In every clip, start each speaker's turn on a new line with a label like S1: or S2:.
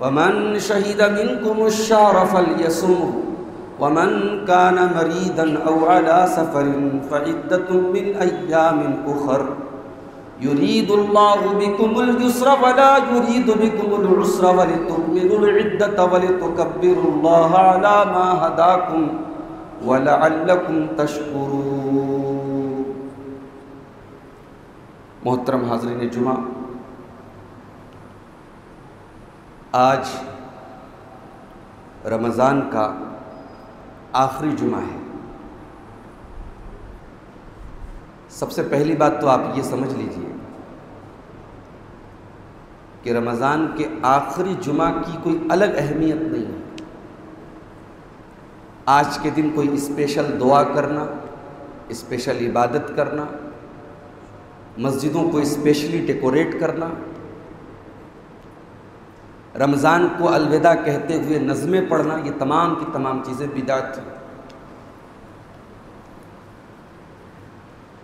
S1: वमन शहीद मिनकुमशार फल यसुम वमन कान मरीदन अवला सफरिन फ़िद्दतुमिन अयामिन उखर युरीदुल्लाहु बिकुमुल युस्र वला युरीदु बिकुमुल उसर वलितुकमिलुल इद्दत वलितुकब्बिरुल्लाह अला मा हदाकुम वलअल्लकुम तशकुरून मोहतरम हाजरीन जुमा आज रमज़ान का आखिरी जुमा है। सबसे पहली बात तो आप ये समझ लीजिए कि रमज़ान के आखिरी जुमा की कोई अलग अहमियत नहीं है। आज के दिन कोई स्पेशल दुआ करना, स्पेशल इबादत करना, मस्जिदों को स्पेशली डेकोरेट करना रमज़ान को अलविदा कहते हुए नज़में पढ़ना, ये तमाम की तमाम चीज़ें बिदात थी।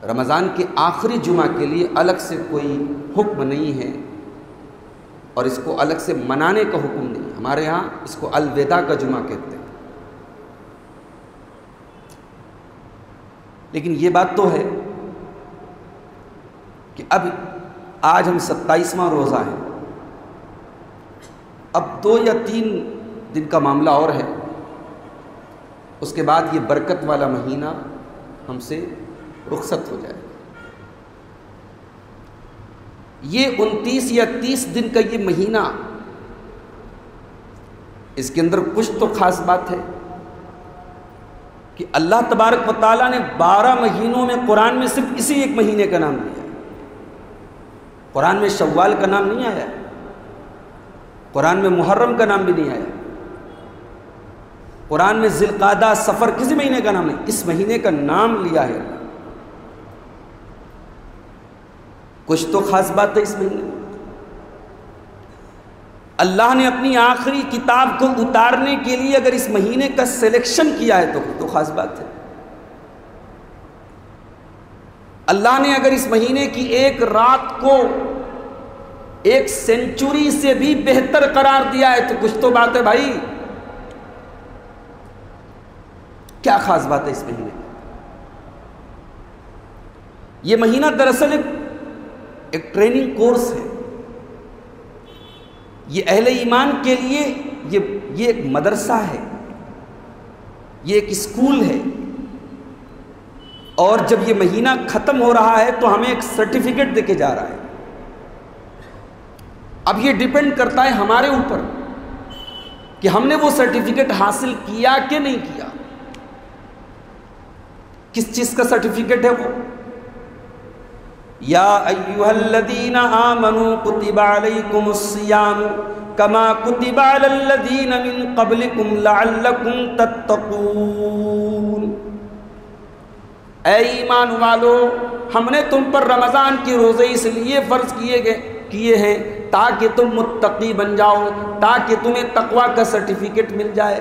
S1: रमज़ान के आखिरी जुमा के लिए अलग से कोई हुक्म नहीं है और इसको अलग से मनाने का हुक्म नहीं हमारे यहाँ इसको अलविदा का जुमा कहते हैं। लेकिन ये बात तो है कि अब आज हम सत्ताईसवां रोज़ा है। अब दो या तीन दिन का मामला और है। उसके बाद ये बरकत वाला महीना हमसे रुखसत हो जाए। ये उनतीस या तीस दिन का ये महीना, इसके अंदर कुछ तो खास बात है कि अल्लाह तबारक वाली ने बारह महीनों में कुरान में सिर्फ़ इसी एक महीने का नाम लिया कुरान में शव्वाल का नाम नहीं आया? कुरान में मुहर्रम का नाम भी नहीं आया। कुरान में जिलकादा सफ़र किसी महीने का नाम नहीं, इस महीने का नाम लिया है। कुछ तो खास बात है इस महीने। अल्लाह ने अपनी आखिरी किताब को उतारने के लिए अगर इस महीने का सिलेक्शन किया है तो तो खास बात है। अल्लाह ने अगर इस महीने की एक रात को एक सेंचुरी से भी बेहतर करार दिया है तो कुछ तो बात है भाई। क्या खास बात है इस महीने? यह महीना दरअसल एक, एक ट्रेनिंग कोर्स है। ये अहले ईमान के लिए ये ये एक मदरसा है। ये एक स्कूल है। और जब ये महीना ख़त्म हो रहा है तो हमें एक सर्टिफिकेट देके जा रहा है। अब ये डिपेंड करता है हमारे ऊपर कि हमने वो सर्टिफिकेट हासिल किया कि नहीं किया। किस चीज़ का सर्टिफिकेट है वो? या अय्युहल्लदीन आमनु कुतिबा अलैकुमुस्सियाम कमा कुतिबा अलल्लदीन मिन क़ब्लिकुम लअल्लकुम तत्तकून। ऐ ईमान वालो, हमने तुम पर रमज़ान के रोज़े इसलिए फ़र्ज़ किए गए किए हैं ताकि तुम मुत्तकी बन जाओ ताकि तुम्हें तकवा का सर्टिफिकेट मिल जाए।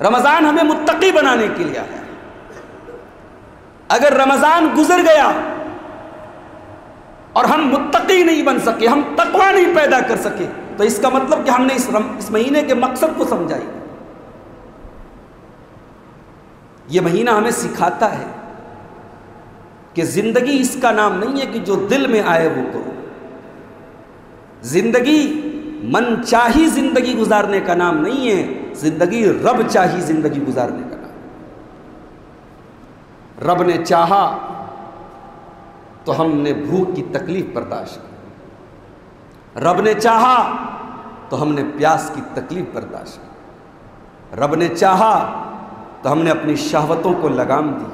S1: रमज़ान हमें मुत्तकी बनाने के लिए है। अगर रमज़ान गुजर गया और हम मुत्तकी नहीं बन सके हम तकवा नहीं पैदा कर सके तो इसका मतलब कि हमने इस, रम, इस महीने के मकसद को समझाई। ये महीना हमें सिखाता है कि ज़िंदगी इसका नाम नहीं है कि जो दिल में आए वो करो। ज़िंदगी मन चाही ज़िंदगी गुजारने का नाम नहीं है, ज़िंदगी रब चाही ज़िंदगी गुजारने का नाम। रब ने चाहा तो हमने भूख की तकलीफ़ बर्दाश्त की। रब ने चाहा तो हमने प्यास की तकलीफ़ बर्दाश्त की। रब ने चाहा तो हमने अपनी शहवतों को लगाम दी।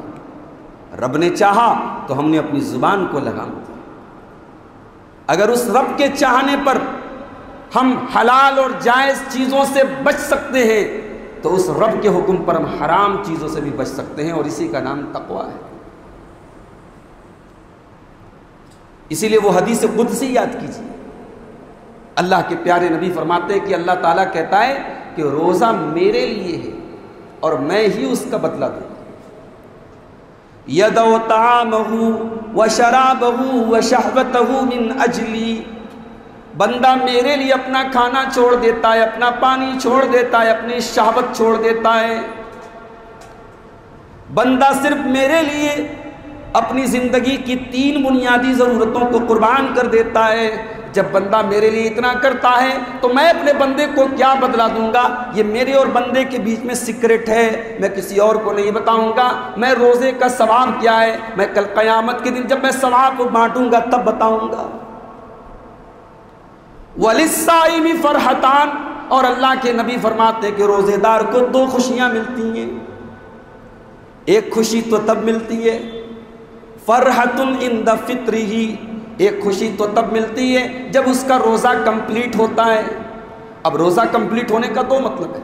S1: रब ने चाहा तो हमने अपनी ज़ुबान को लगाम दी। अगर उस रब के चाहने पर हम हलाल और जायज़ चीज़ों से बच सकते हैं तो उस रब के हुक्म पर हम हराम चीज़ों से भी बच सकते हैं और इसी का नाम तकवा है। इसीलिए वो हदीस खुद से याद कीजिए। अल्लाह के प्यारे नबी फरमाते हैं कि अल्लाह ताला कहता है कि रोज़ा मेरे लिए है और मैं ही उसका बदला दूँ यदवतामहू व शराबहू व शहवतहू मिन अजली। बंदा मेरे लिए अपना खाना छोड़ देता है, अपना पानी छोड़ देता है, अपनी शहावत छोड़ देता है। बंदा सिर्फ़ मेरे लिए अपनी ज़िंदगी की तीन बुनियादी ज़रूरतों को कुर्बान कर देता है। जब बंदा मेरे लिए इतना करता है तो मैं अपने बंदे को क्या बदला दूँगा? ये मेरे और बंदे के बीच में सीक्रेट है। मैं किसी और को नहीं बताऊँगा। मैं रोज़े का सवाब क्या है? मैं कल क़यामत के दिन जब मैं सवाब को बांटूँगा, तब बताऊँगा। वलिसाइमी फरहतान, और अल्लाह के नबी फरमाते कि रोज़ेदार को दो खुशियाँ मिलती हैं। एक खुशी तो तब मिलती है फ़रहतुन इन द फित्री ही एक खुशी तो तब मिलती है जब उसका रोज़ा कंप्लीट होता है। अब रोज़ा कंप्लीट होने का दो मतलब है।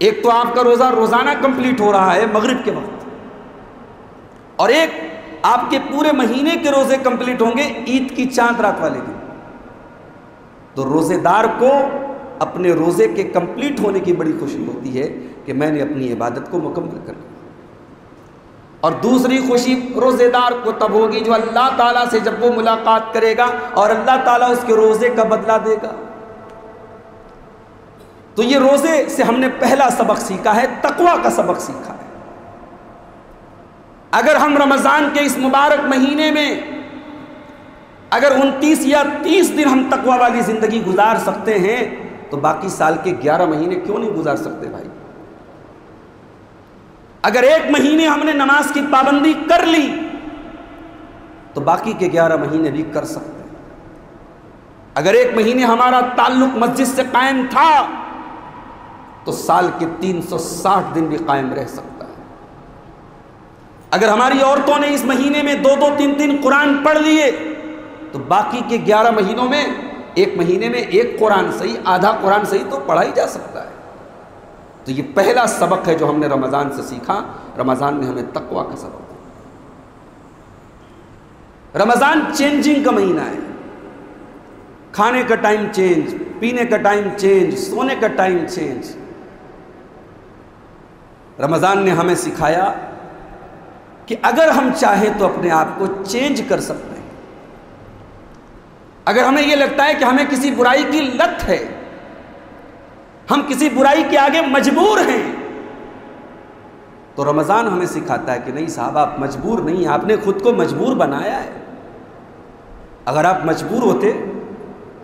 S1: एक तो आपका रोज़ा रोज़ाना कंप्लीट हो रहा है मगरिब के वक्त। और एक आपके पूरे महीने के रोज़े कंप्लीट होंगे ईद की चाँद रात वाले दिन। तो रोज़ेदार को अपने रोज़े के कंप्लीट होने की बड़ी खुशी होती है कि मैंने अपनी इबादत को मुकम्मल कर लिया। और दूसरी खुशी रोज़ेदार को तब होगी जो अल्लाह ताला से जब वो मुलाकात करेगा और अल्लाह ताला उसके रोज़े का बदला देगा। तो ये रोज़े से हमने पहला सबक सीखा है, तकवा का सबक सीखा है। अगर हम रमज़ान के इस मुबारक महीने में अगर 29 या 30 दिन हम तकवा वाली ज़िंदगी गुजार सकते हैं तो बाकी साल के 11 महीने क्यों नहीं गुजार सकते भाई? अगर एक महीने हमने नमाज़ की पाबंदी कर ली तो बाकी के 11 महीने भी कर सकते हैं। अगर एक महीने हमारा ताल्लुक मस्जिद से कायम था तो साल के 360 दिन भी कायम रह सकता है। अगर हमारी औरतों ने इस महीने में दो दो तीन तीन कुरान पढ़ लिए तो बाकी के 11 महीनों में एक महीने में एक कुरान सही, आधा कुरान सही तो पढ़ा ही जा सकता है। तो ये पहला सबक है जो हमने रमज़ान से सीखा। रमज़ान ने हमें तकवा का सबक दिया रमज़ान चेंजिंग का महीना है। खाने का टाइम चेंज, पीने का टाइम चेंज, सोने का टाइम चेंज। रमज़ान ने हमें सिखाया कि अगर हम चाहें तो अपने आप को चेंज कर सकते हैं। अगर हमें यह लगता है कि हमें किसी बुराई की लत है हम किसी बुराई के आगे मजबूर हैं। तो रमज़ान हमें सिखाता है कि नहीं साहब, आप मजबूर नहीं आपने खुद को मजबूर बनाया है। अगर आप मजबूर होते,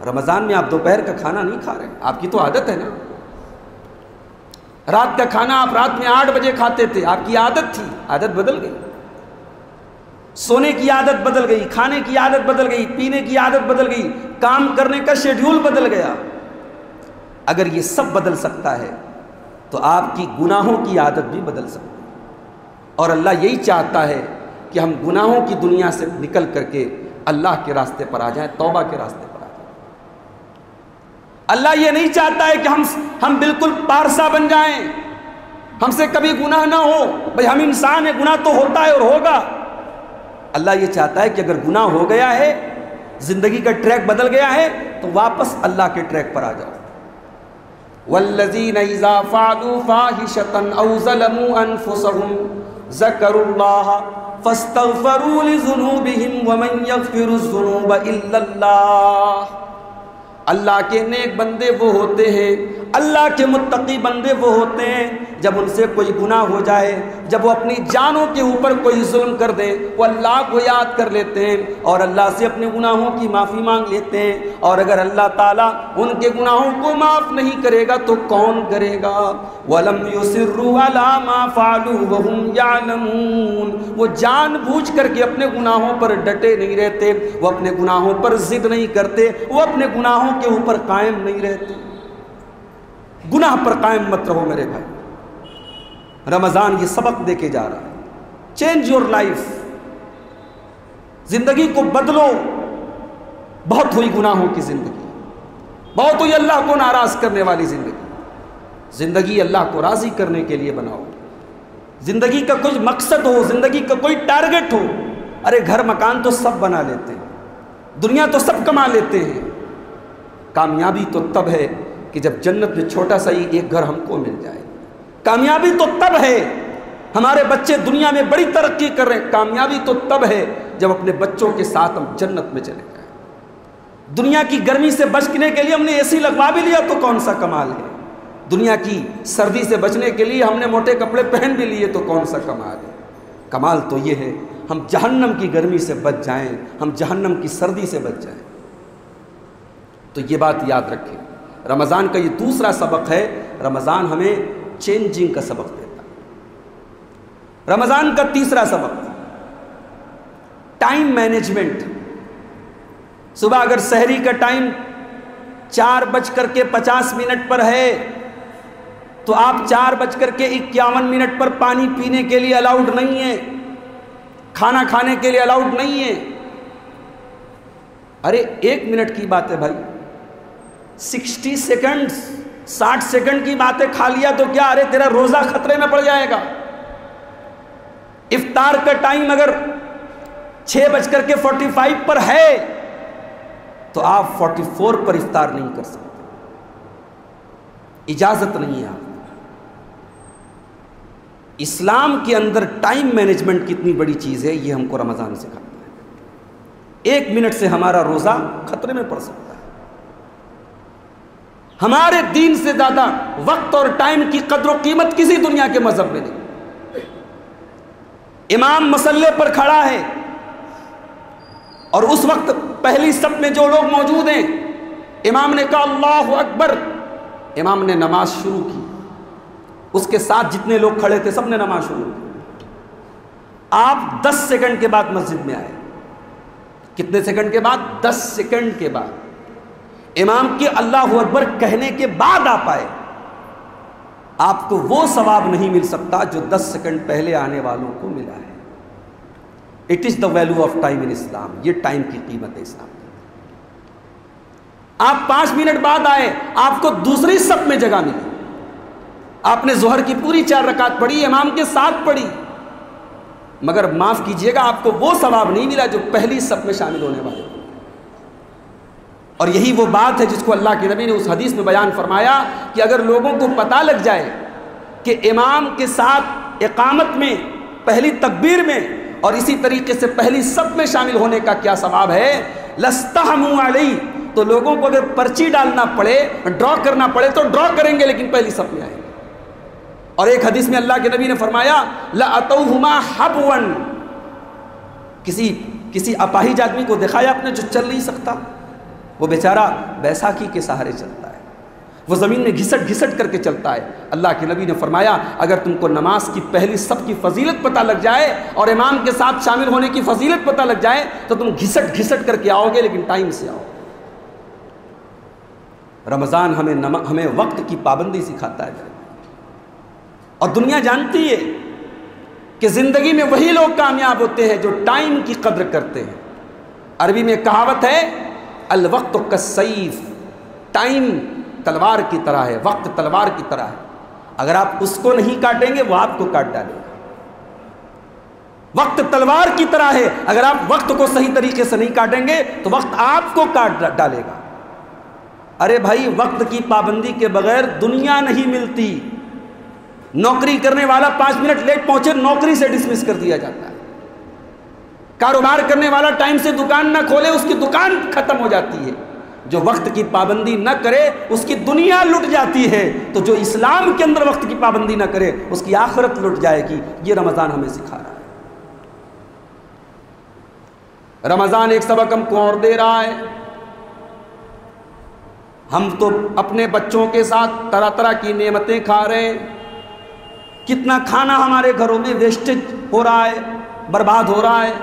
S1: रमज़ान में आप दोपहर का खाना नहीं खा रहे, आपकी तो आदत है ना। रात का खाना आप रात में आठ बजे खाते थे, आपकी आदत थी, आदत बदल गई। सोने की आदत बदल गई, खाने की आदत बदल गई, पीने की आदत बदल गई, काम करने का शेड्यूल बदल गया। अगर ये सब बदल सकता है तो आपकी गुनाहों की आदत भी बदल सकती है। और अल्लाह यही चाहता है कि हम गुनाहों की दुनिया से निकल करके अल्लाह के रास्ते पर आ जाएँ, तौबा के रास्ते पर आ जाएँ। अल्लाह ये नहीं चाहता है कि हम हम बिल्कुल पारसा बन जाएँ। हमसे कभी गुनाह ना हो। भाई, हम इंसान हैं, गुनाह तो होता है और होगा। अल्लाह ये चाहता है कि अगर गुनाह हो गया है, ज़िंदगी का ट्रैक बदल गया है तो वापस अल्लाह के ट्रैक पर आ जाओ। वल्लजीन फ़ालू फ़ाहिशतन औ अनफुसहुम ज़करुल्लाह फस्तगफरू लिज़ुनूबिहिम व मन इल्लल्लाह अल्लाह के नेक बंदे वो होते हैं अल्लाह के मुत्तकी बंदे वो होते हैं जब उनसे कोई गुनाह हो जाए, जब वो अपनी जानों के ऊपर कोई जुल्म कर दे, वो अल्लाह को याद कर लेते हैं और अल्लाह से अपने गुनाहों की माफ़ी मांग लेते हैं। और अगर अल्लाह ताला उनके गुनाहों को माफ़ नहीं करेगा तो कौन करेगा? वलम यालमून। वो जान बूझ करके अपने गुनाहों पर डटे नहीं रहते, वो अपने गुनाहों पर जिद नहीं करते, वो अपने गुनाहों के ऊपर कायम नहीं रहते। गुनाह पर कायम मत रहो मेरे भाई। रमज़ान ये सबक दे के जा रहा है। चेंज योर लाइफ ज़िंदगी को बदलो। बहुत हुई गुनाहों की ज़िंदगी। बहुत हुई अल्लाह को नाराज़ करने वाली ज़िंदगी। ज़िंदगी अल्लाह को राज़ी करने के लिए बनाओ। ज़िंदगी का कुछ मकसद हो, ज़िंदगी का कोई टारगेट हो, अरे घर मकान तो सब बना लेते हैं। दुनिया तो सब कमा लेते हैं। कामयाबी तो तब है कि जब जन्नत में छोटा सा ही एक घर हमको मिल जाए। कामयाबी तो तब है। हमारे बच्चे दुनिया में बड़ी तरक्की कर रहे हैं। कामयाबी तो तब है जब अपने बच्चों के साथ हम जन्नत में चले जाए। दुनिया की गर्मी से बचने के लिए हमने एसी लगवा भी लिया तो कौन सा कमाल है? दुनिया की सर्दी से बचने के लिए हमने मोटे कपड़े पहन भी लिए तो कौन सा कमाल है? कमाल तो ये है, हम जहन्नम की गर्मी से बच जाएँ, हम जहन्नम की सर्दी से बच जाएँ। तो ये बात याद रखें। रमज़ान का ये दूसरा सबक है, रमज़ान हमें चेंजिंग का सबक देता रमज़ान का तीसरा सबक टाइम मैनेजमेंट सुबह अगर शहरी का टाइम चार बज करके पचास मिनट पर है तो आप चार बज करके इक्यावन मिनट पर पानी पीने के लिए अलाउड नहीं है, खाना खाने के लिए अलाउड नहीं है। अरे, एक मिनट की बात है भाई। सिक्सटी सेकंड साठ सेकंड की बातें खा लिया तो क्या? अरे, तेरा रोजा खतरे में पड़ जाएगा। इफ्तार का टाइम अगर छह बजकर के फोर्टी फाइव पर है तो आप फोर्टी फोर पर इफ्तार नहीं कर सकते। इजाज़त नहीं है आप इस्लाम के अंदर टाइम मैनेजमेंट कितनी बड़ी चीज़ है, ये हमको रमज़ान सिखाता है। एक मिनट से हमारा रोज़ा खतरे में पड़ सकता है। हमारे दीन से ज़्यादा वक्त और टाइम की कदर कीमत किसी दुनिया के मज़हब में नहीं। इमाम मसल्ले पर खड़ा है और उस वक्त पहली सब में जो लोग मौजूद हैं, इमाम ने कहा, अल्लाह अकबर। इमाम ने नमाज़ शुरू की। उसके साथ जितने लोग खड़े थे, सबने नमाज़ शुरू की। आप 10 सेकंड के बाद मस्जिद में आए। कितने सेकंड के बाद? 10 सेकंड के बाद। इमाम के अल्लाह अकबर कहने के बाद आप आए आपको वो सवाब नहीं मिल सकता जो 10 सेकंड पहले आने वालों को मिला है। It is the value of time in Islam ये टाइम की कीमत है इस्लाम की। आप पाँच मिनट बाद आए, आपको दूसरी सब में जगह मिली। आपने जोहर की पूरी चार रकात पढ़ी, इमाम के साथ पढ़ी। मगर माफ़ कीजिएगा, आपको वो सवाब नहीं मिला जो पहली सब में शामिल होने वाले और यही वो बात है जिसको अल्लाह के नबी ने उस हदीस में बयान फरमाया कि अगर लोगों को पता लग जाए कि इमाम के साथ इकामत में, पहली तकबीर में और इसी तरीके से पहली सब में शामिल होने का क्या सवाब है? लस्ता लस्ताहमुआली तो लोगों को अगर पर्ची डालना पड़े, ड्रॉ करना पड़े तो ड्रॉ करेंगे, लेकिन पहली सब में आएँगे और एक हदीस में अल्लाह के नबी ने फरमाया लतुमा हबवन। किसी किसी अपाहिज आदमी को दिखाया आपने जो चल नहीं सकता? वो बेचारा बैसाखी के सहारे चलता है। वो ज़मीन में घिसट घिसट करके चलता है। अल्लाह के नबी ने फरमाया, अगर तुमको नमाज़ की पहली सब की फजीलत पता लग जाए और इमाम के साथ शामिल होने की फजीलत पता लग जाए तो तुम घिसट घिसट करके आओगे, लेकिन टाइम से आओ। रमज़ान हमें नमा, हमें वक्त की पाबंदी सिखाता है। और दुनिया जानती है कि ज़िंदगी में वही लोग कामयाब होते हैं जो टाइम की कद्र करते हैं। अरबी में कहावत है अल वक्त कसईफ टाइम तलवार की तरह है, वक्त तलवार की तरह है। अगर आप उसको नहीं काटेंगे, वो आपको काट डालेगा। वक्त तलवार की तरह है। अगर आप वक्त को सही तरीके से नहीं काटेंगे तो वक्त आपको काट डालेगा। अरे भाई, वक्त की पाबंदी के बगैर दुनिया नहीं मिलती। नौकरी करने वाला पाँच मिनट लेट पहुँचे, नौकरी से डिसमिस कर दिया जाता है। कारोबार करने वाला टाइम से दुकान ना खोले, उसकी दुकान खत्म हो जाती है। जो वक्त की पाबंदी न करे, उसकी दुनिया लुट जाती है। तो जो इस्लाम के अंदर वक्त की पाबंदी न करे, उसकी आखिरत लुट जाएगी। ये रमज़ान हमें सिखा रहा है। रमज़ान एक सबक हमको और दे रहा है। हम तो अपने बच्चों के साथ तरह तरह की नेमतें खा रहे हैं। कितना खाना हमारे घरों में वेस्टेज हो रहा है, बर्बाद हो रहा है।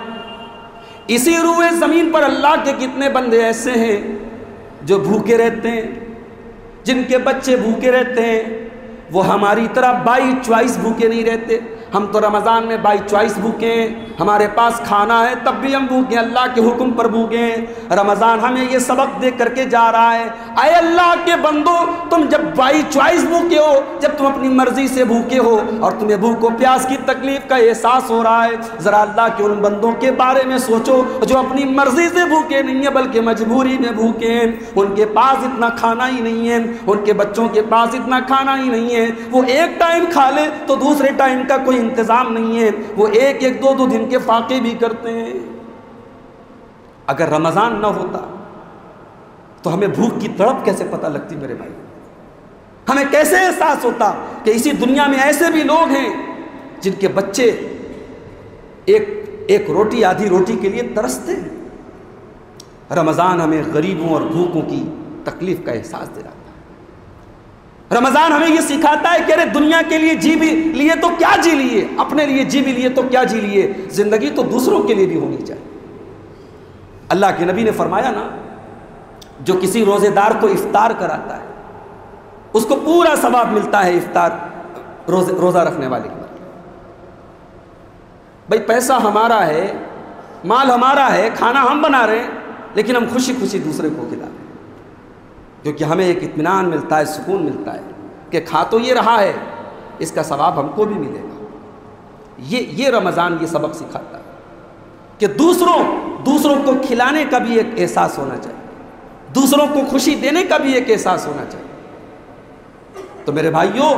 S1: इसी रूए ज़मीन पर अल्लाह के कितने बंदे ऐसे हैं जो भूखे रहते हैं, जिनके बच्चे भूखे रहते हैं, वो हमारी तरह बाई च्वाइस भूखे नहीं रहते। हम तो रमज़ान में बाई चॉइस भूखे हमारे पास खाना है, तब भी हम भूखे अल्लाह के हुक्म पर भूखे रमज़ान हमें ये सबक दे करके जा रहा है अय अल्लाह के बंदो, तुम जब बाई चॉइस भूखे हो, जब तुम अपनी मर्ज़ी से भूखे हो, और तुम्हें भूखो प्यास की तकलीफ़ का एहसास हो रहा है, ज़रा अल्लाह के उन बंदों के बारे में सोचो, जो अपनी मर्ज़ी से भूखे नहीं है, बल्कि मजबूरी में भूखे हैं। उनके पास इतना खाना ही नहीं है, उनके बच्चों के पास इतना खाना ही नहीं है। वो एक टाइम खा ले तो दूसरे टाइम का कोई इंतज़ाम नहीं है, वो एक एक, दो दो दिन के फाके भी करते हैं। अगर रमज़ान ना होता तो हमें भूख की तड़प कैसे पता लगती मेरे भाई? हमें कैसे एहसास होता कि इसी दुनिया में ऐसे भी लोग हैं, जिनके बच्चे एक एक रोटी, आधी रोटी के लिए तरसते हैं। रमज़ान हमें गरीबों और भूखों की तकलीफ़ का एहसास दे रहा रमज़ान हमें यह सिखाता है कि अरे दुनिया के लिए जी भी लिए तो क्या जी लिए? अपने लिए जी भी लिए तो क्या जी लिए? ज़िंदगी तो दूसरों के लिए भी होनी चाहिए। अल्लाह के नबी ने फरमाया ना, जो किसी रोज़ेदार को इफ्तार कराता है, उसको पूरा सवाब मिलता है इफ्तार रोज, रोज़ा रखने वाले के भाई पैसा हमारा है, माल हमारा है, खाना हम बना रहे हैं, लेकिन हम खुशी खुशी दूसरे को खिला रहे हैं। क्योंकि हमें एक इत्मीनान मिलता है, सुकून मिलता है, कि खा तो ये रहा है, इसका सवाब हमको भी मिलेगा। ये ये रमज़ान ये सबक सिखाता है कि दूसरों दूसरों को खिलाने का भी एक एहसास होना चाहिए। दूसरों को खुशी देने का भी एक एहसास होना चाहिए। तो मेरे भाइयों,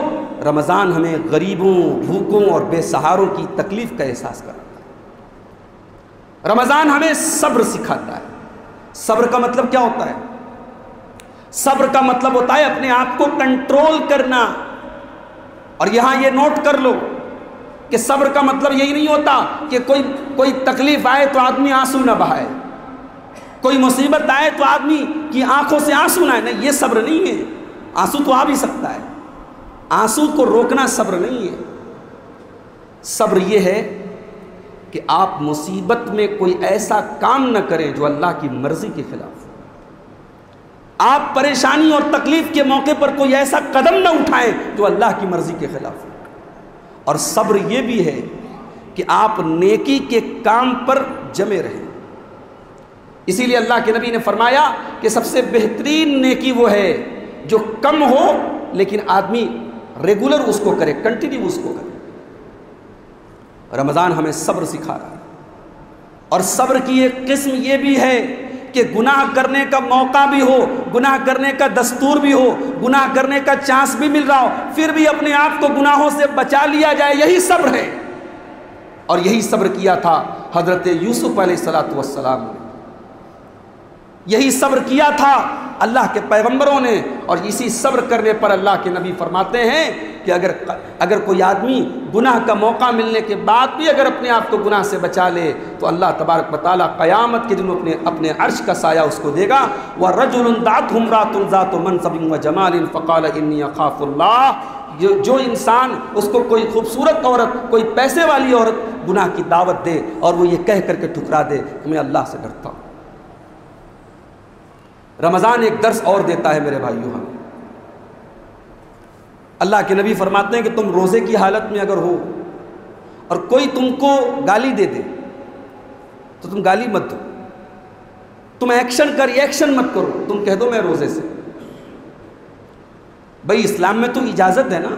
S1: रमज़ान हमें गरीबों, भूखों और बेसहारों की तकलीफ़ का एहसास कराता है। रमज़ान हमें सब्र सिखाता है। सब्र का मतलब क्या होता है? सब्र का मतलब होता है अपने आप को कंट्रोल करना। और यहाँ ये नोट कर लो कि सब्र का मतलब यही नहीं होता कि कोई कोई तकलीफ़ आए तो आदमी आँसू ना बहाए। कोई मुसीबत आए तो आदमी की आँखों से आँसू ना नहीं, ये सब्र नहीं है। आँसू तो आ भी सकता है। आँसू को रोकना सब्र नहीं है। सब्र यह है कि आप मुसीबत में कोई ऐसा काम न करें जो अल्लाह की मर्ज़ी के खिलाफ आप परेशानी और तकलीफ़ के मौके पर कोई ऐसा कदम ना उठाएँ जो अल्लाह की मर्ज़ी के खिलाफ हो। और सब्र यह भी है कि आप नेकी के काम पर जमे रहें। इसीलिए अल्लाह के नबी ने फरमाया कि सबसे बेहतरीन नेकी वो है जो कम हो, लेकिन आदमी रेगुलर उसको करे, कंटिन्यू उसको करे। रमज़ान हमें सब्र सिखा रहा है। और सब्र की एक किस्म ये भी है कि गुनाह करने का मौका भी हो, गुनाह करने का दस्तूर भी हो, गुनाह करने का चांस भी मिल रहा हो, फिर भी अपने आप को गुनाहों से बचा लिया जाए, यही सब्र है। और यही सब्र किया था हज़रत यूसुफ सलाम ने। यही सब्र किया था अल्लाह के पैगंबरों ने, और इसी सब्र करने पर अल्लाह के नबी फरमाते हैं कि अगर अगर कोई आदमी गुनाह का मौका मिलने के बाद भी अगर अपने आप को गुनाह से बचा ले तो अल्लाह तबारक बताला क़यामत के दिन अपने अपने अर्श का साया उसको देगा। वह रजुलदात हमरातुलज़ात मनसब व जमाल फ़ाल खाफ़ुल्ला जो जो इंसान, उसको कोई खूबसूरत औरत, कोई पैसे वाली औरत गुनाह की दावत दे और वो ये कह करके ठुकरा दे कि मैं अल्लाह से डरता हूँ। रमज़ान एक दर्स और देता है मेरे भाइयों, हमें। अल्लाह के नबी फरमाते हैं कि तुम रोज़े की हालत में अगर हो और कोई तुमको गाली दे दे तो तुम गाली मत दो। तुम एक्शन कर रिएक्शन मत करो, तुम कह दो मैं रोज़े से। भाई, इस्लाम में तो इजाज़त है ना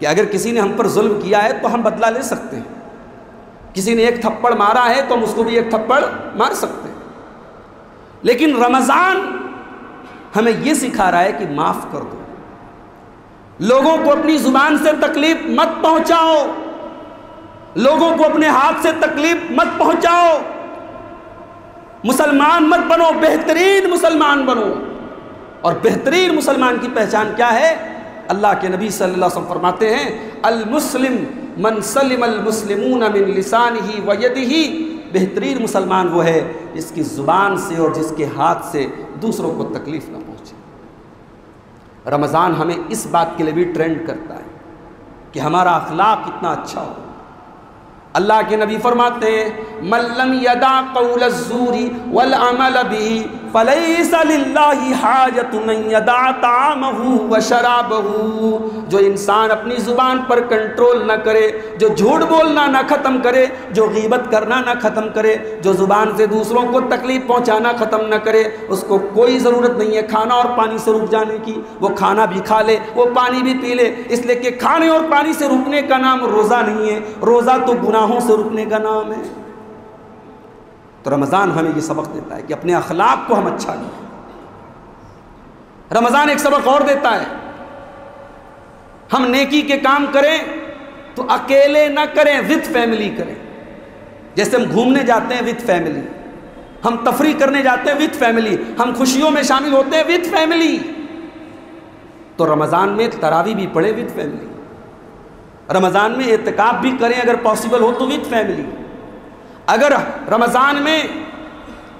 S1: कि अगर किसी ने हम पर जुल्म किया है तो हम बदला ले सकते हैं। किसी ने एक थप्पड़ मारा है तो हम उसको भी एक थप्पड़ मार सकते हैं। लेकिन रमज़ान हमें यह सिखा रहा है कि माफ़ कर दो। लोगों को अपनी ज़ुबान से तकलीफ़ मत पहुंचाओ। लोगों को अपने हाथ से तकलीफ़ मत पहुंचाओ। मुसलमान मत बनो, बेहतरीन मुसलमान बनो। और बेहतरीन मुसलमान की पहचान क्या है? अल्लाह के नबी सल्लल्लाहु अलैहि वसल्लम फरमाते हैं अल मुस्लिम मन सलिम अल मुस्लिमून मिन लिसान ही वयदिही बेहतरीन मुसलमान वो है जिसकी ज़ुबान से और जिसके हाथ से दूसरों को तकलीफ़ ना रमज़ान हमें इस बात के लिए भी ट्रेंड करता है कि हमारा अखलाक कितना अच्छा हो। अल्लाह के नबी फरमाते हैं, मल्लम यदा कौल जूरी वल अमल भी जो इंसान अपनी ज़ुबान पर कंट्रोल ना करे, जो झूठ बोलना ना ख़त्म करे, जो गीबत करना ना ख़त्म करे, जो ज़ुबान से दूसरों को तकलीफ़ पहुंचाना ख़त्म न करे, उसको कोई ज़रूरत नहीं है खाना और पानी से रुक जाने की। वो खाना भी खा ले, वो पानी भी पी ले, इसलिए कि खाने और पानी से रुकने का नाम रोज़ा नहीं है। रोज़ा तो गुनाहों से रुकने का नाम है। तो रमज़ान हमें ये सबक देता है कि अपने अखलाक को हम अच्छा लें। रमज़ान एक सबक और देता है। हम नेकी के काम करें तो अकेले ना करें विथ फैमिली करें। जैसे हम घूमने जाते हैं विथ फैमिली हम तफरी करने जाते हैं विथ फैमिली हम खुशियों में शामिल होते हैं विथ फैमिली तो रमज़ान में तरावी भी पढ़े विथ फैमिली रमज़ान में एहतिकाब भी करें अगर पॉसिबल हो तो विथ फैमिली अगर रमज़ान में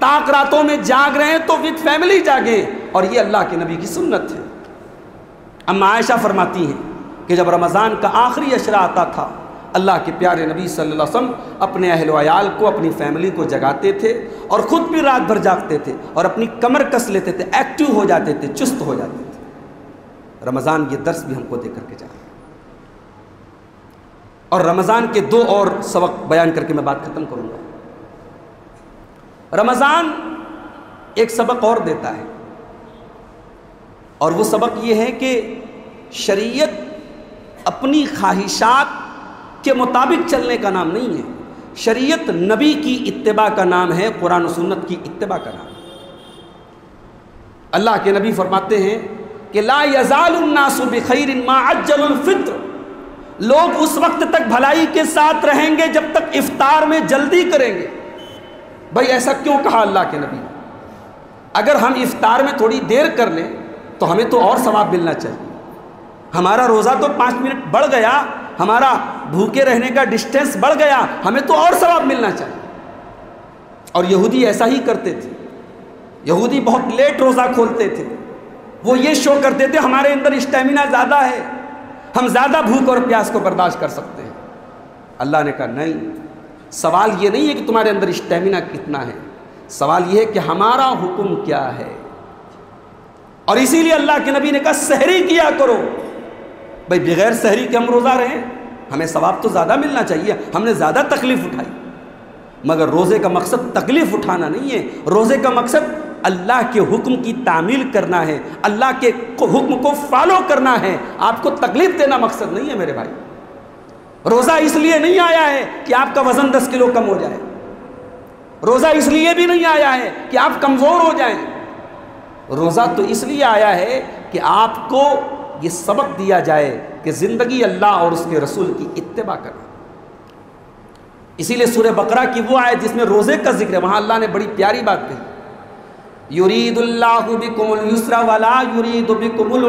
S1: ताक रातों में जाग रहे हैं तो विद फैमिली जागे। और ये अल्लाह के नबी की सुन्नत है। अम्मा आयशा फरमाती हैं कि जब रमज़ान का आखिरी अशरा आता था, अल्लाह के प्यारे नबी सल्लल्लाहु अलैहि वसल्लम अपने अहल वयाल को, अपनी फैमिली को जगाते थे और ख़ुद भी रात भर जागते थे और अपनी कमर कस लेते थे एक्टिव हो जाते थे, चुस्त हो जाते थे। रमज़ान ये दर्स भी हमको दे करके जा और रमज़ान के दो और सबक बयान करके मैं बात ख़त्म करूँगा। रमज़ान एक सबक और देता है। और वो सबक ये है कि शरीयत अपनी ख्वाहिशात के मुताबिक चलने का नाम नहीं है। शरीयत नबी की इत्तबा का नाम है, कुरान सुन्नत की इत्तबा का नाम। अल्लाह के नबी फरमाते हैं कि ला यजालनासु बिखैर मा अज्जलुल लोग उस वक्त तक भलाई के साथ रहेंगे जब तक इफ्तार में जल्दी करेंगे। भाई, ऐसा क्यों कहा अल्लाह के नबी? अगर हम इफ्तार में थोड़ी देर कर लें तो हमें तो और सवाब मिलना चाहिए। हमारा रोज़ा तो पाँच मिनट बढ़ गया, हमारा भूखे रहने का डिस्टेंस बढ़ गया, हमें तो और सवाब मिलना चाहिए। और यहूदी ऐसा ही करते थे। यहूदी बहुत लेट रोज़ा खोलते थे। वो ये शो करते थे, हमारे अंदर स्टेमिना ज़्यादा है। हम ज़्यादा भूख और प्यास को बर्दाश्त कर सकते हैं। अल्लाह ने कहा, नहीं। सवाल ये नहीं है कि तुम्हारे अंदर स्टेमिना कितना है। सवाल ये है कि हमारा हुक्म क्या है। और इसीलिए अल्लाह के नबी ने कहा, सहरी किया करो। भाई, बगैर सहरी के हम रोज़ा रहें हमें सवाब तो ज़्यादा मिलना चाहिए। हमने ज़्यादा तकलीफ़ उठाई। मगर रोज़े का मकसद तकलीफ़ उठाना नहीं है। रोज़े का मकसद अल्लाह के हुक्म की तामील करना है, अल्लाह के हुक्म को फॉलो करना है। आपको तकलीफ़ देना मकसद नहीं है मेरे भाई। रोज़ा इसलिए नहीं आया है कि आपका वज़न दस किलो कम हो जाए। रोज़ा इसलिए भी नहीं आया है कि आप कमज़ोर हो जाएँ। रोज़ा तो इसलिए आया है कि आपको ये सबक दिया जाए कि ज़िंदगी अल्लाह और उसके रसूल की इत्तबा करना इसीलिए सूर्य बकरा की वो आए जिसमें रोज़े का ज़िक्र है, वहाँ अल्लाह ने बड़ी प्यारी बात कही। युरीदुल्लाहुबिकुमुल वाला युरीदुबिकुमुल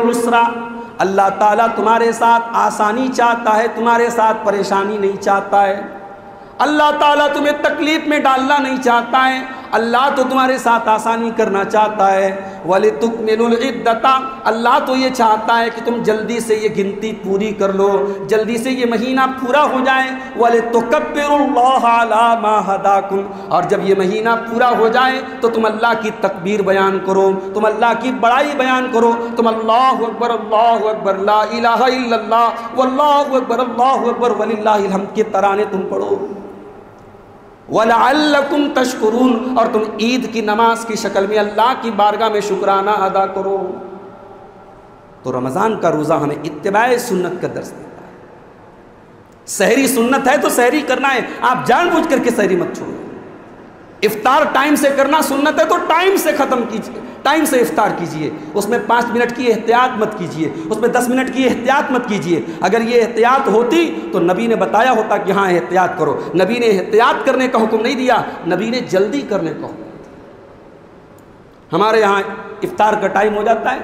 S1: अल्लाह ताला तुम्हारे साथ आसानी चाहता है, तुम्हारे साथ परेशानी नहीं चाहता है। अल्लाह ताला तुम्हें तकलीफ़ में डालना नहीं चाहता है। अल्लाह तो तुम्हारे साथ आसानी करना चाहता है। वाले तुक मिलता अल्लाह तो ये चाहता है कि तुम जल्दी से ये गिनती पूरी कर लो, जल्दी से ये महीना पूरा हो जाए। वाले तो हदाकुम, और जब ये महीना पूरा हो जाए तो तुम अल्लाह की तकबीर बयान करो, तुम अल्लाह की बड़ाई बयान करो। तुम अल्लाह अकबर अल्लाह अकबर, ला अकबर, अल्लाहु अकबर, वलिल्लाहिल हम्द के तराने तुम पढ़ो। वलाकुम तशकुरून, और तुम ईद की नमाज़ की शक्ल में अल्लाह की बारगाह में शुक्राना अदा करो। तो रमज़ान का रोज़ा हमें इतबाए सुन्नत का दर्ज देता है। शहरी सुन्नत है तो शहरी करना है। आप जानबूझ करके शहरी मत छोड़ो। इफ्तार टाइम से करना सुन्नत है तो टाइम से ख़त्म कीजिए टाइम से इफ्तार कीजिए। उसमें पाँच मिनट की एहतियात मत कीजिए। उसमें दस मिनट की एहतियात मत कीजिए। अगर ये एहतियात होती तो नबी ने बताया होता कि हाँ एहतियात करो। नबी ने एहतियात करने का हुक्म नहीं दिया। नबी ने जल्दी करने का हमारे यहाँ इफ्तार का टाइम हो जाता है।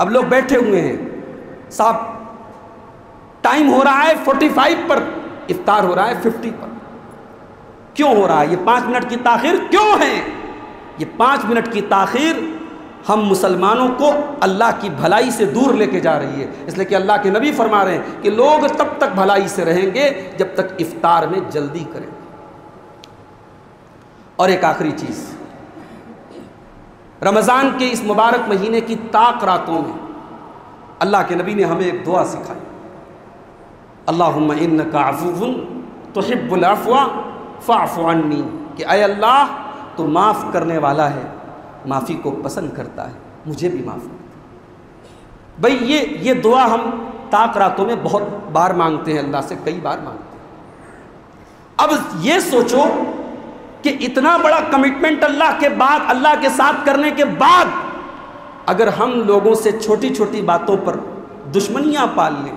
S1: अब लोग बैठे हुए हैं। साहब, टाइम हो रहा है फोर्टी फाइव पर, इफ्तार हो रहा है फिफ्टी पर। क्यों हो रहा है? ये पाँच मिनट की ताखिर क्यों है? ये पाँच मिनट की ताखिर हम मुसलमानों को अल्लाह की भलाई से दूर लेके जा रही है। इसलिए कि अल्लाह के नबी फरमा रहे हैं कि लोग तब तक भलाई से रहेंगे जब तक इफ्तार में जल्दी करें। और एक आखिरी चीज़। रमज़ान के इस मुबारक महीने की ताक रातों में अल्लाह के नबी ने हमें एक दुआ सिखाई। अल्लाह इन का अफून तो हिब्बुलफ़वा फ़ाफ़ानी कि अय अल्लाह तो माफ़ करने वाला है, माफ़ी को पसंद करता है, मुझे भी माफ़ कर भाई, ये ये दुआ हम ताक रातों में बहुत बार मांगते हैं, अल्लाह से कई बार मांगते हैं। अब ये सोचो कि इतना बड़ा कमिटमेंट अल्लाह के बाद, अल्लाह के साथ करने के बाद, अगर हम लोगों से छोटी छोटी बातों पर दुश्मनियाँ पाल लें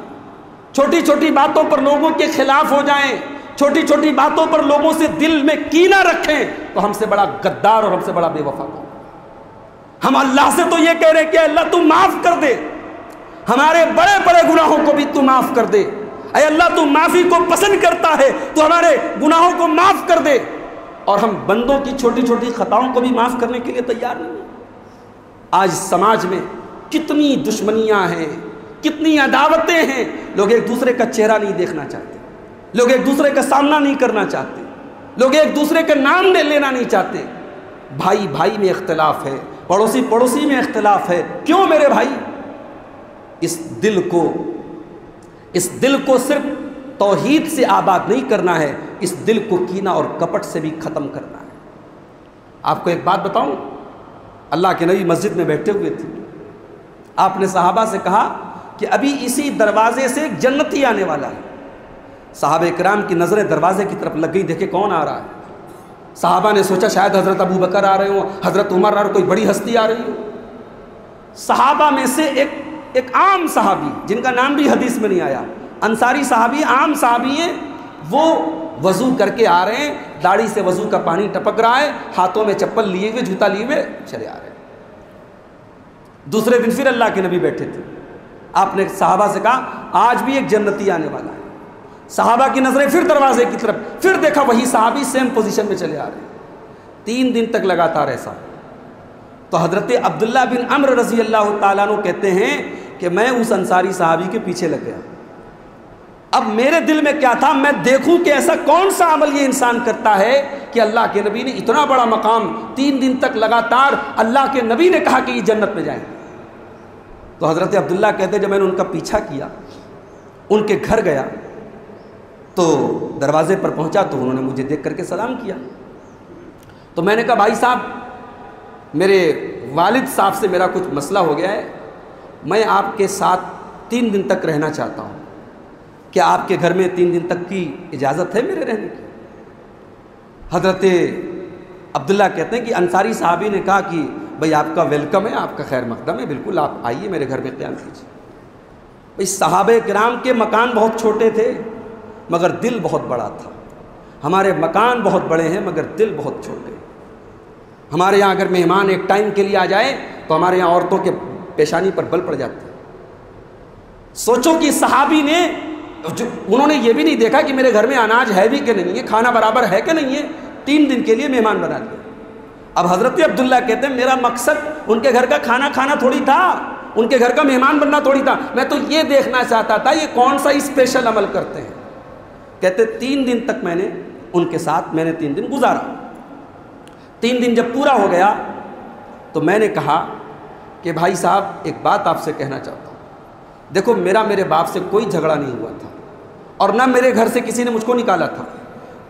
S1: छोटी छोटी बातों पर लोगों के खिलाफ हो जाएँ छोटी छोटी बातों पर लोगों से दिल में कीना रखें तो हमसे बड़ा गद्दार और हमसे बड़ा बेवफा कौन? हम अल्लाह से तो ये कह रहे कि अल्लाह तू माफ़ कर दे। हमारे बड़े बड़े गुनाहों को भी तू माफ़ कर दे। अरे अल्लाह तू माफ़ी को पसंद करता है तो हमारे गुनाहों को माफ़ कर दे। और हम बंदों की छोटी छोटी खताओं को भी माफ़ करने के लिए तैयार नहीं आज समाज में कितनी दुश्मनियाँ हैं, कितनी अदावतें हैं, लोग एक दूसरे का चेहरा नहीं देखना चाहते। लोग एक दूसरे का सामना नहीं करना चाहते। लोग एक दूसरे का नाम ले लेना नहीं चाहते। भाई भाई में इख्तलाफ है, पड़ोसी पड़ोसी में इख्तलाफ है। क्यों मेरे भाई? इस दिल को, इस दिल को सिर्फ़ तोहीद से आबाद नहीं करना है, इस दिल को कीना और कपट से भी ख़त्म करना है। आपको एक बात बताऊँ? अल्लाह के नबी मस्जिद में बैठे हुए थे। आपने सहाबा से कहा कि अभी इसी दरवाजे से जन्नती आने वाला है। साहब कराम की नज़रें दरवाजे की तरफ़ लग गई, देखे कौन आ रहा है? साहबा ने सोचा शायद हज़रत अबू बकर आ रहे हो, हज़रत उमर आ रहे कोई बड़ी हस्ती आ रही हो। साहबा में से एक एक आम साहबी, जिनका नाम भी हदीस में नहीं आया, अंसारी साहबी, आम साहबी हैं, वो वज़ू करके आ रहे हैं, दाढ़ी से वज़ू का पानी टपक रहा है, हाथों में चप्पल लिए हुए, जूता लिए हुए, चले आ रहे हैं। दूसरे दिन फिर अल्लाह के नबी बैठे थे। आपने साहबा से कहा, आज भी एक जन्नती आने वाला है। साहबा की नज़रें फिर दरवाजे की तरफ़, फिर देखा वही साहबी सेम पोजीशन में चले आ रहे तीन दिन तक लगातार ऐसा। तो हज़रत अब्दुल्ला बिन अमर रज़ी अल्लाह तु कहते हैं कि मैं उस अंसारी साहबी के पीछे लग गया। अब मेरे दिल में क्या था? मैं देखूँ कि ऐसा कौन सा अमल ये इंसान करता है कि अल्लाह के नबी ने इतना बड़ा मकाम तीन दिन तक लगातार अल्लाह के नबी ने कहा कि ये जन्नत में जाए। तो हज़रत अब्दुल्ला कहते जब मैंने उनका पीछा किया, उनके घर गया तो दरवाजे पर पहुँचा तो उन्होंने मुझे देख करके सलाम किया। तो मैंने कहा, भाई साहब, मेरे वालिद साहब से मेरा कुछ मसला हो गया है। मैं आपके साथ तीन दिन तक रहना चाहता हूँ। क्या आपके घर में तीन दिन तक की इजाज़त है मेरे रहने की? हज़रत अब्दुल्ला कहते हैं कि अंसारी साहबी ने कहा कि, भाई, आपका वेलकम है, आपका खैर मकदम है, बिल्कुल आप आइए मेरे घर में क्याम कीजिए। भाई साहब कराम के मकान बहुत छोटे थे। मगर दिल बहुत बड़ा था। हमारे मकान बहुत बड़े हैं, मगर दिल बहुत छोटे हमारे यहाँ अगर मेहमान एक टाइम के लिए आ जाए तो हमारे यहाँ औरतों के पेशानी पर बल पड़ जाते सोचो कि सहाबी ने, जो उन्होंने ये भी नहीं देखा कि मेरे घर में अनाज है भी कि नहीं है, खाना बराबर है कि नहीं है, तीन दिन के लिए मेहमान बना लिया अब हज़रत अब्दुल्ला कहते हैं, मेरा मकसद उनके घर का खाना खाना थोड़ी था, उनके घर का मेहमान बनना थोड़ी था। मैं तो ये देखना चाहता था, ये कौन सा स्पेशल अमल करते हैं? कहते, तीन दिन तक मैंने उनके साथ, मैंने तीन दिन गुजारा। तीन दिन जब पूरा हो गया तो मैंने कहा कि, भाई साहब, एक बात आपसे कहना चाहता हूँ। देखो, मेरा मेरे बाप से कोई झगड़ा नहीं हुआ था और ना मेरे घर से किसी ने मुझको निकाला था।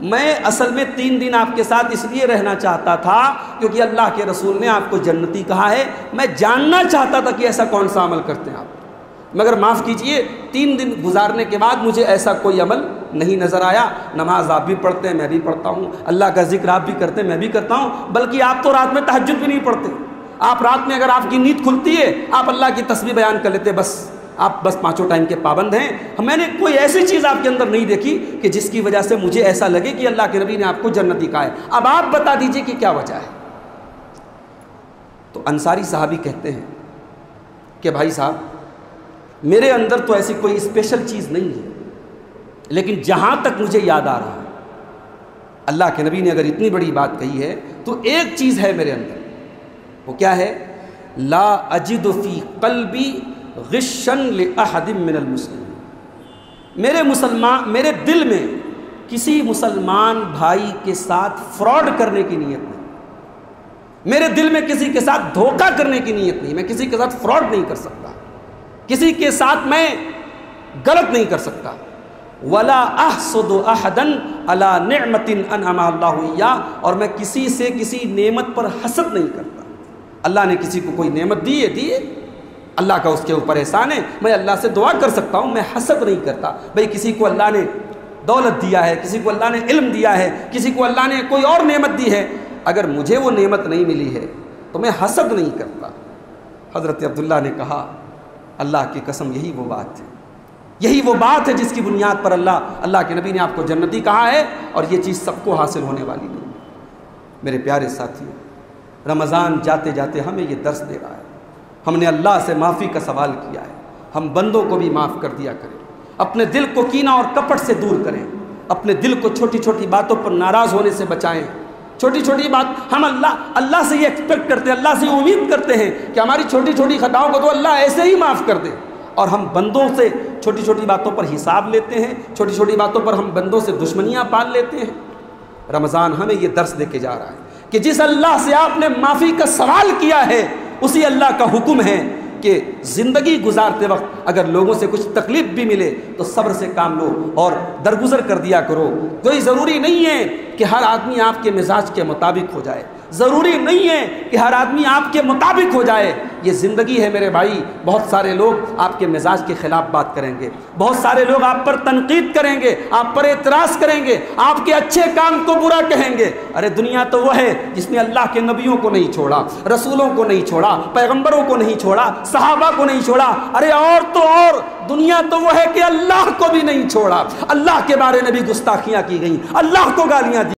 S1: मैं असल में तीन दिन आपके साथ इसलिए रहना चाहता था क्योंकि अल्लाह के रसूल ने आपको जन्नती कहा है। मैं जानना चाहता था कि ऐसा कौन सा अमल करते हैं आप। मगर माफ़ कीजिए, तीन दिन गुजारने के बाद मुझे ऐसा कोई अमल नहीं नज़र आया। नमाज़ आप भी पढ़ते हैं, मैं भी पढ़ता हूँ। अल्लाह का ज़िक्र आप भी करते हैं, मैं भी करता हूँ। बल्कि आप तो रात में तहजद भी नहीं पढ़ते। आप रात में अगर आपकी नींद खुलती है, आप अल्लाह की तस्वीर बयान कर लेते बस। आप बस पाँचों टाइम के पाबंद हैं। मैंने कोई ऐसी चीज़ आपके अंदर नहीं देखी कि जिसकी वजह से मुझे ऐसा लगे कि अल्लाह के नबी ने आपको जन्नती कहा है। अब आप बता दीजिए कि क्या वजह है। तो अंसारी साहबी कहते हैं कि भाई साहब, मेरे अंदर तो ऐसी कोई स्पेशल चीज़ नहीं है। लेकिन जहाँ तक मुझे याद आ रहा है, अल्लाह के नबी ने अगर इतनी बड़ी बात कही है तो एक चीज़ है मेरे अंदर। वो क्या है? ला अजिदफ़ी कल्बी गिशन मिनल मुस्लिम। मेरे मुसलमान, मेरे दिल में किसी मुसलमान भाई के साथ फ्रॉड करने की नीयत नहीं। मेरे दिल में किसी के साथ धोखा करने की नीयत नहीं। मैं किसी के साथ फ्रॉड नहीं कर सकता। किसी के साथ मैं गलत नहीं कर सकता। वला अहसद अहदन अला नमतिन अनया और मैं किसी से किसी नेमत पर हसद नहीं करता। अल्लाह ने किसी को कोई नेमत दी है दी। है अल्लाह का उसके ऊपर एहसान है। मैं अल्लाह से दुआ कर सकता हूँ, मैं हसद नहीं करता। भाई, किसी को अल्लाह ने दौलत दिया है, किसी को अल्लाह ने इल्म दिया है, किसी को अल्लाह ने कोई और नेमत दी है, अगर मुझे वो नेमत नहीं मिली है तो मैं हसद नहीं करता। हज़रत अब्दुल्ला ने कहा, अल्लाह की कसम, यही वो बात है। यही वो बात है जिसकी बुनियाद पर अल्लाह अल्लाह के नबी ने आपको जन्नती कहा है और ये चीज़ सबको हासिल होने वाली नहीं। मेरे प्यारे साथियों, रमज़ान जाते जाते हमें ये दर्श दे रहा है। हमने अल्लाह से माफ़ी का सवाल किया है। हम बंदों को भी माफ़ कर दिया करें। अपने दिल को कीना और कपट से दूर करें। अपने दिल को छोटी छोटी बातों पर नाराज़ होने से बचाएँ। छोटी छोटी बात, हम अल्लाह अल्लाह से ये एक्सपेक्ट करते हैं, अल्लाह से उम्मीद करते हैं कि हमारी छोटी छोटी खताओं को तो अल्लाह ऐसे ही माफ़ कर दे। और हम बंदों से छोटी छोटी बातों पर हिसाब लेते हैं छोटी छोटी बातों पर हम बंदों से दुश्मनियाँ पाल लेते हैं। रमज़ान हमें ये दर्श दे के जा रहा है कि जिस अल्लाह से आपने माफ़ी का सवाल किया है, उसी अल्लाह का हुक्म है कि ज़िंदगी गुजारते वक्त अगर लोगों से कुछ तकलीफ़ भी मिले तो सब्र से काम लो और दरगुजर कर दिया करो। कोई ज़रूरी नहीं है कि हर आदमी आपके मिजाज के मुताबिक हो जाए। ज़रूरी नहीं है कि हर आदमी आपके मुताबिक हो जाए। ये ज़िंदगी है मेरे भाई। बहुत सारे लोग आपके मिजाज के ख़िलाफ़ बात करेंगे। बहुत सारे लोग आप पर तनकीद करेंगे, आप पर एतराज़ करेंगे, आपके अच्छे काम को बुरा कहेंगे। अरे दुनिया तो वह है जिसने अल्लाह के नबियों को नहीं छोड़ा, रसूलों को नहीं छोड़ा पैगम्बरों को नहीं छोड़ा, सहाबा को नहीं छोड़ा। अरे और तो और। दुनिया तो वह है कि अल्लाह को भी नहीं छोड़ा। अल्लाह के बारे में भी गुस्ताखियाँ की गई। अल्लाह को गालियाँ दी।